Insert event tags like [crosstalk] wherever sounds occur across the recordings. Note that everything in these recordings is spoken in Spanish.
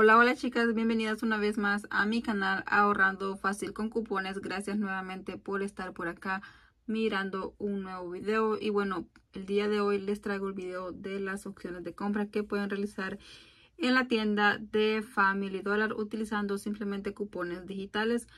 Hola, hola chicas, bienvenidas una vez más a mi canal Ahorrando Fácil con Cupones. Gracias nuevamente por estar por acá mirando un nuevo video. Y bueno, el día de hoy les traigo el video de las opciones de compra que pueden realizar en la tienda de Family Dollar utilizando simplemente cupones digitales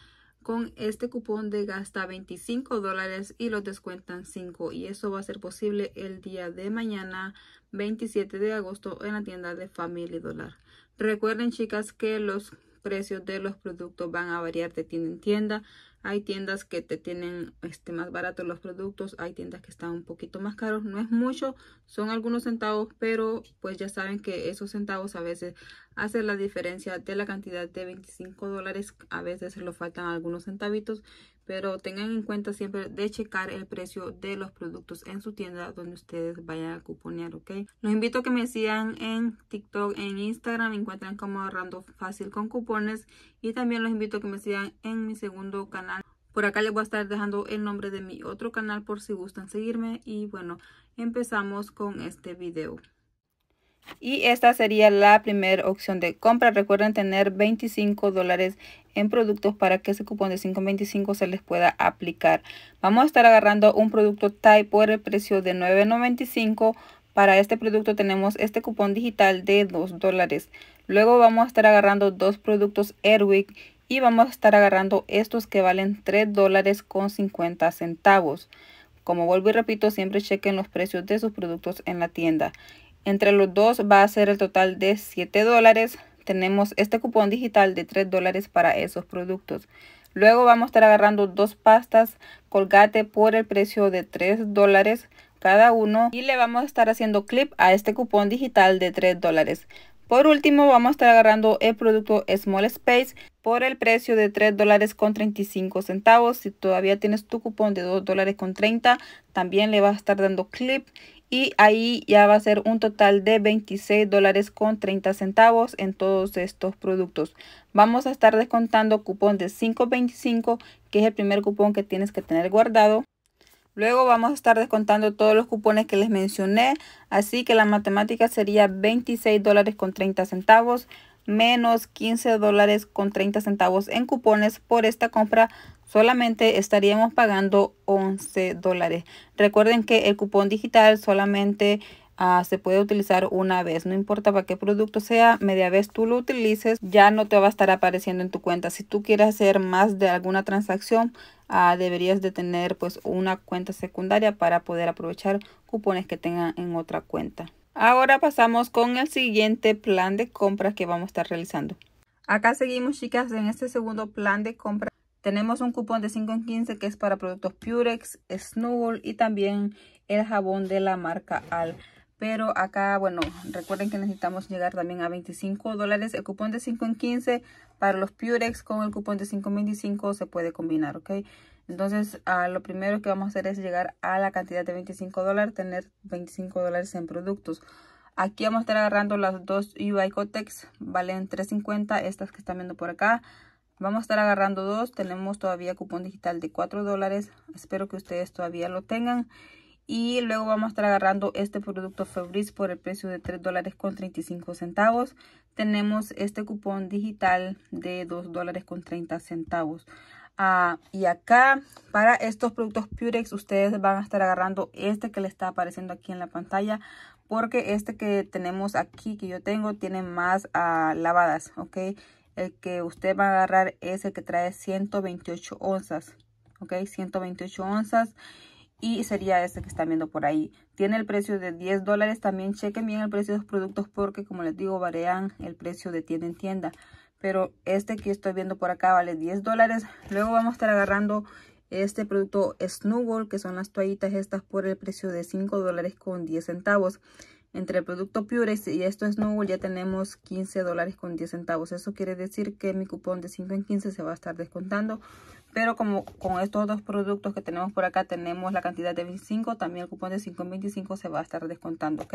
con este cupón de gasta 25 dólares y los descuentan 5 y eso va a ser posible el día de mañana 27 de agosto en la tienda de Family Dollar. Recuerden chicas que los precios de los productos van a variar de tienda en tienda. Hay tiendas que te tienen este, más baratos los productos, hay tiendas que están un poquito más caros. No es mucho, son algunos centavos, pero pues ya saben que esos centavos a veces hacen la diferencia de la cantidad de 25 dólares. A veces se lo faltan algunos centavitos, pero tengan en cuenta siempre de checar el precio de los productos en su tienda donde ustedes vayan a cuponear, ¿ok? Los invito a que me sigan en TikTok, en Instagram, me encuentran como ahorrando fácil con cupones y también los invito a que me sigan en mi segundo canal. Por acá les voy a estar dejando el nombre de mi otro canal por si gustan seguirme y bueno, empezamos con este video. Y esta sería la primera opción de compra. Recuerden tener 25 dólares en productos para que ese cupón de 5.25 se les pueda aplicar. Vamos a estar agarrando un producto TAI por el precio de 9.95. Para este producto tenemos este cupón digital de 2 dólares. Luego vamos a estar agarrando dos productos Airwick y vamos a estar agarrando estos que valen 3 dólares con 50 centavos. Como vuelvo y repito, siempre chequen los precios de sus productos en la tienda. Entre los dos va a ser el total de 7 dólares. Tenemos este cupón digital de 3 dólares para esos productos. Luego vamos a estar agarrando dos pastas colgate por el precio de 3 dólares cada uno. Y le vamos a estar haciendo clip a este cupón digital de 3 dólares. Por último vamos a estar agarrando el producto Small Space por el precio de 3 dólares con 35 centavos. Si todavía tienes tu cupón de 2 dólares con 30 también le vas a estar dando clip y ahí ya va a ser un total de 26 dólares con 30 centavos en todos estos productos. Vamos a estar descontando cupón de 5.25 que es el primer cupón que tienes que tener guardado. Luego vamos a estar descontando todos los cupones que les mencioné, así que la matemática sería 26 dólares con 30 centavos menos 15 dólares con 30 centavos en cupones por esta compra solamente estaríamos pagando 11 dólares. Recuerden que el cupón digital solamente ah, se puede utilizar una vez. No importa para qué producto sea, media vez tú lo utilices, ya no te va a estar apareciendo en tu cuenta. Si tú quieres hacer más de alguna transacción, ah, deberías de tener pues una cuenta secundaria para poder aprovechar cupones que tengan en otra cuenta. Ahora pasamos con el siguiente plan de compras que vamos a estar realizando. Acá seguimos chicas en este segundo plan de compra tenemos un cupón de 5 en 15 que es para productos Purex, Snowball y también el jabón de la marca Al. Pero acá, bueno, recuerden que necesitamos llegar también a 25 dólares. El cupón de 5 en 15 para los Purex con el cupón de 5 en 25 se puede combinar, ¿ok? Entonces, lo primero que vamos a hacer es llegar a la cantidad de 25 dólares, tener 25 dólares en productos. Aquí vamos a estar agarrando las dos UI Cotex, valen 3.50, estas que están viendo por acá. Vamos a estar agarrando dos. Tenemos todavía cupón digital de 4 dólares. Espero que ustedes todavía lo tengan. Y luego vamos a estar agarrando este producto Febreze por el precio de 3 dólares con 35 centavos. Tenemos este cupón digital de 2 dólares con 30 centavos. Ah, y acá para estos productos Purex ustedes van a estar agarrando este que le está apareciendo aquí en la pantalla porque este que tenemos aquí que yo tengo tiene más ah, lavadas ok el que usted va a agarrar es el que trae 128 onzas. Ok, 128 onzas. Y sería este que están viendo por ahí. Tiene el precio de 10 dólares. También chequen bien el precio de los productos porque como les digo varían el precio de tienda en tienda. Pero este que estoy viendo por acá vale 10 dólares. Luego vamos a estar agarrando este producto Snowball que son las toallitas estas por el precio de 5 dólares con 10 centavos entre el producto Purex y esto es Snowball ya tenemos 15 dólares con 10 centavos. Eso quiere decir que mi cupón de 5 en 15 se va a estar descontando. Pero como con estos dos productos que tenemos por acá tenemos la cantidad de 25, también el cupón de 5 en 25 se va a estar descontando, ¿ok?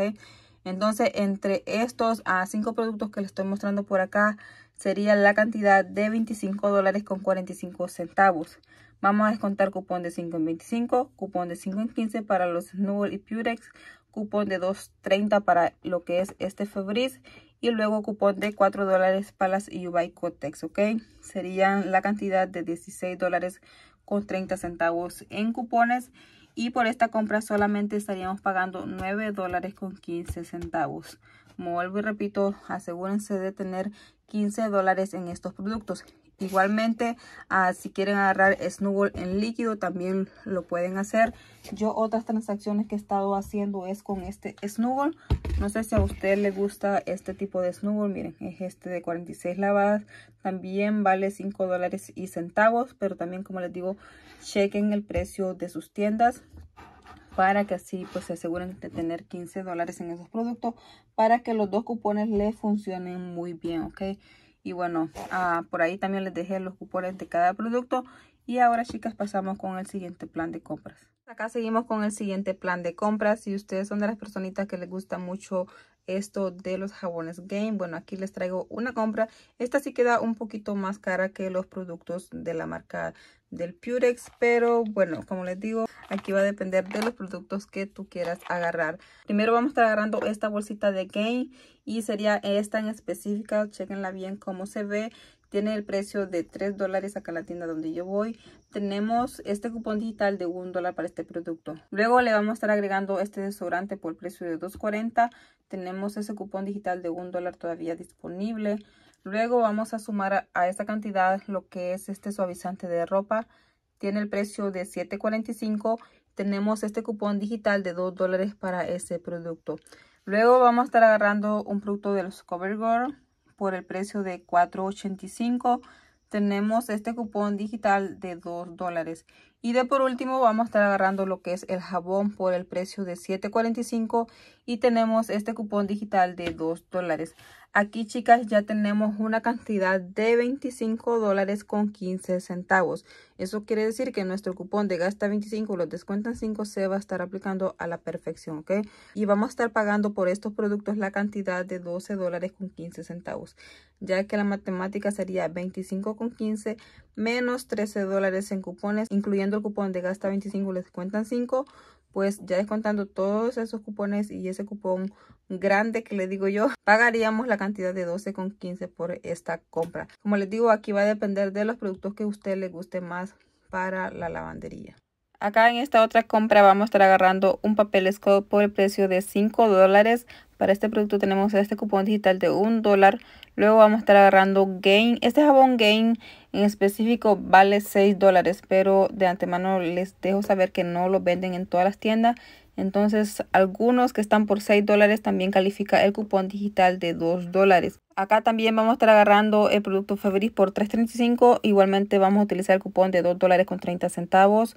Entonces entre estos a 5 productos que les estoy mostrando por acá sería la cantidad de 25 dólares con 45 centavos. Vamos a descontar cupón de 5 en 25, cupón de 5 en 15 para los Snowball y Purex, cupón de 2.30 para lo que es este Febreze y luego cupón de 4 dólares para las Ubike Cotex, ¿ok? Serían la cantidad de 16 dólares con 30 centavos en cupones y por esta compra solamente estaríamos pagando 9 dólares con 15 centavos. Como vuelvo y repito, asegúrense de tener 15 dólares en estos productos. Igualmente, ah, si quieren agarrar Snuggle en líquido, también lo pueden hacer. Yo otras transacciones que he estado haciendo es con este Snuggle. No sé si a usted le gusta este tipo de Snuggle. Miren, es este de 46 lavadas. También vale 5 dólares y centavos. Pero también, como les digo, chequen el precio de sus tiendas para que así pues se aseguren de tener 15 dólares en esos productos para que los dos cupones les funcionen muy bien, ¿ok? Y bueno, ah, por ahí también les dejé los cupones de cada producto. Y ahora chicas pasamos con el siguiente plan de compras. Acá seguimos con el siguiente plan de compras. Si ustedes son de las personitas que les gusta mucho esto de los jabones Game, bueno aquí les traigo una compra. Esta sí queda un poquito más cara que los productos de la marca del Purex, pero bueno, como les digo, aquí va a depender de los productos que tú quieras agarrar. Primero vamos a estar agarrando esta bolsita de Gain y sería esta en específica, chequenla bien cómo se ve. Tiene el precio de 3 dólares acá en la tienda donde yo voy. Tenemos este cupón digital de 1 dólar para este producto. Luego le vamos a estar agregando este desodorante por el precio de 2.40. Tenemos ese cupón digital de 1 dólar todavía disponible. Luego vamos a sumar a, esta cantidad lo que es este suavizante de ropa. Tiene el precio de $7.45. Tenemos este cupón digital de 2 dólares para ese producto. Luego vamos a estar agarrando un producto de los CoverGirl por el precio de $4.85. Tenemos este cupón digital de 2 dólares. Y de por último vamos a estar agarrando lo que es el jabón por el precio de $7.45 y tenemos este cupón digital de 2 dólares. Aquí, chicas, ya tenemos una cantidad de 25 dólares con 15 centavos. Eso quiere decir que nuestro cupón de gasta 25, los descuentan 5, se va a estar aplicando a la perfección, ¿ok? Y vamos a estar pagando por estos productos la cantidad de 12 dólares con 15 centavos. Ya que la matemática sería 25 con 15 menos 13 dólares en cupones, incluyendo el cupón de gasta 25, les descuentan 5 pues ya descontando todos esos cupones y ese cupón grande que le digo yo, [laughs] pagaríamos la cantidad de 12,15 por esta compra. Como les digo, aquí va a depender de los productos que a usted le guste más para la lavandería. Acá en esta otra compra vamos a estar agarrando un papel Scott por el precio de 5 dólares. Para este producto tenemos este cupón digital de 1 dólar. Luego vamos a estar agarrando Gain. Este jabón Gain en específico vale 6 dólares, pero de antemano les dejo saber que no lo venden en todas las tiendas. Entonces, algunos que están por 6 dólares también califica el cupón digital de 2 dólares. Acá también vamos a estar agarrando el producto Febris por 3.35. Igualmente vamos a utilizar el cupón de 2 dólares con 30 centavos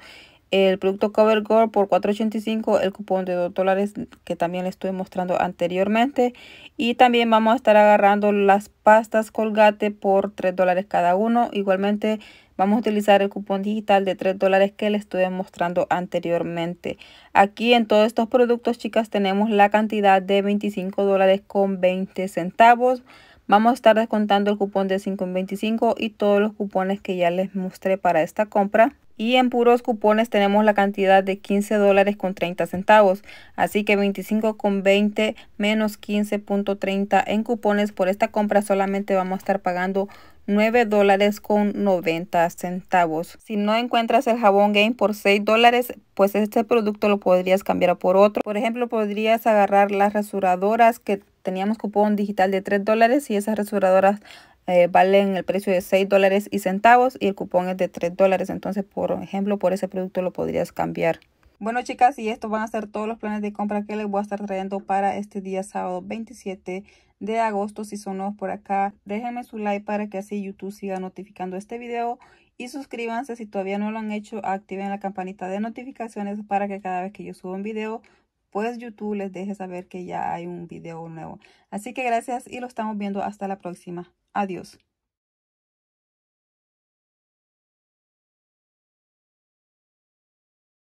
el producto CoverGirl por $4.85, el cupón de 2 dólares que también les estuve mostrando anteriormente. Y también vamos a estar agarrando las pastas Colgate por 3 dólares cada uno. Igualmente vamos a utilizar el cupón digital de 3 dólares que les estuve mostrando anteriormente. Aquí en todos estos productos, chicas, tenemos la cantidad de 25 dólares con 20 centavos. Vamos a estar descontando el cupón de 5.25 y todos los cupones que ya les mostré para esta compra. Y en puros cupones tenemos la cantidad de 15 dólares con 30 centavos. Así que 25 con 20 menos 15.30 en cupones. Por esta compra solamente vamos a estar pagando 9 dólares con 90 centavos. Si no encuentras el jabón Game por 6 dólares, pues este producto lo podrías cambiar por otro. Por ejemplo, podrías agarrar las rasuradoras que teníamos cupón digital de 3 dólares y esas rasuradoras eh, valen el precio de 6 dólares y centavos y el cupón es de 3 dólares. Entonces, por ejemplo, por ese producto lo podrías cambiar. Bueno, chicas, y estos van a ser todos los planes de compra que les voy a estar trayendo para este día sábado 27 de agosto. Si son nuevos por acá, déjenme su like para que así YouTube siga notificando este video. Y suscríbanse si todavía no lo han hecho, activen la campanita de notificaciones para que cada vez que yo suba un video, pues YouTube les deje saber que ya hay un video nuevo. Así que gracias y lo estamos viendo hasta la próxima. Adiós.